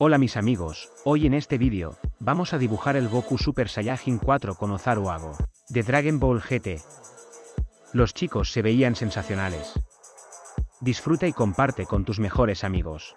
Hola mis amigos, hoy en este vídeo, vamos a dibujar el Goku Super Saiyajin 4 con Ozaru Ago, de Dragon Ball GT. Los chicos se veían sensacionales. Disfruta y comparte con tus mejores amigos.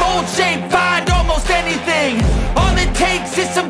mold, shape, find almost anything. All it takes is some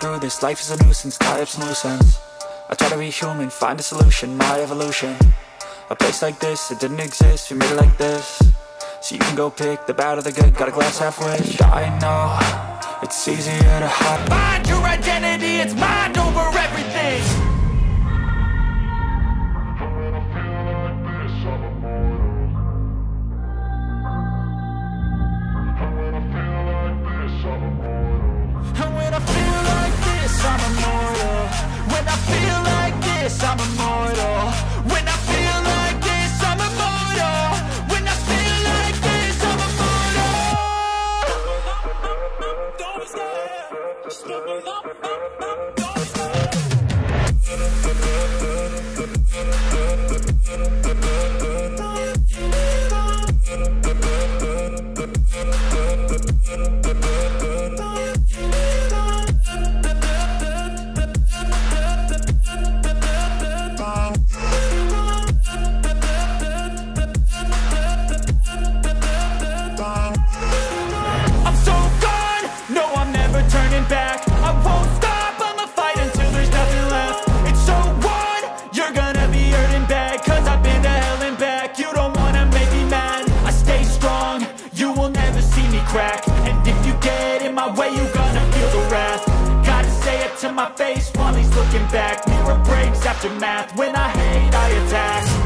Through. This, life is a nuisance, tie up some loose ends I try to be human, find a solution, my evolution. A place like this, it didn't exist, we made it like this. So you can go pick the bad or the good, got a glass halfway I know, it's easier to hide. Find your identity, it's mind over Mommy's looking back Mirror breaks after math When I hate, I attack.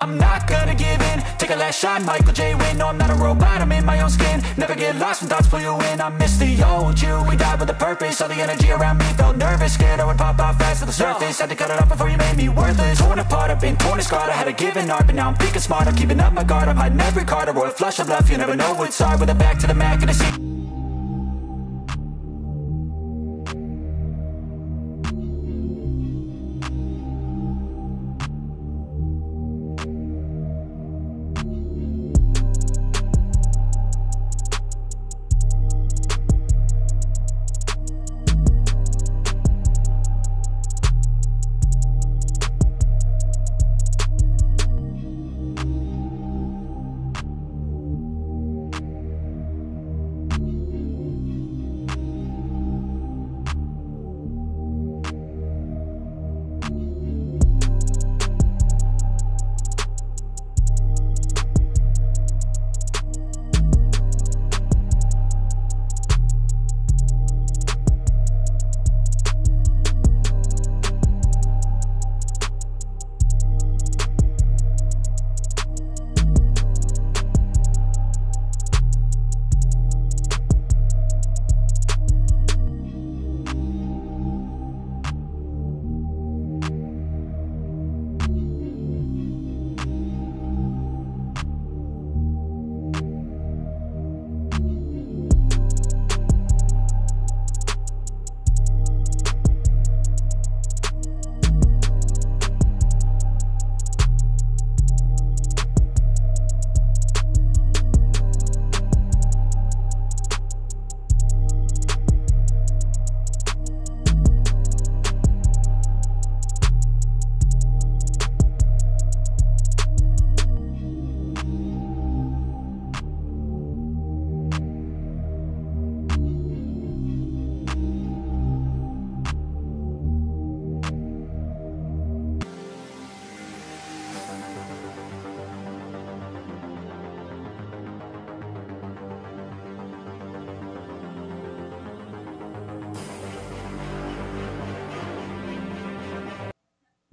I'm not gonna give in. Take a last shot, Michael J. Win No, I'm not a robot, I'm in my own skin. Never get lost when thoughts pull you in. I miss the old you, we died with a purpose. All the energy around me felt nervous. Scared I would pop out fast to the surface. Had to cut it off before you made me worthless. Torn apart, I've been torn and scarred. I had a given art, but now I'm thinking smart. I'm keeping up my guard, I'm hiding every card A royal flush of love, you never know what's hard With a back to the Mac and a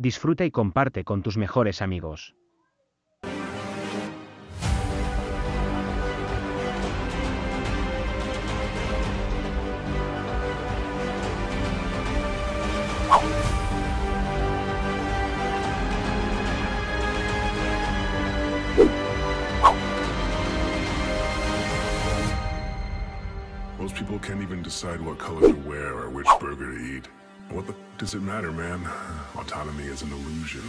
Disfruta y comparte con tus mejores amigos. Most people can't even decide what color to wear or which burger to eat. What the does it matter, man? Autonomy is an illusion.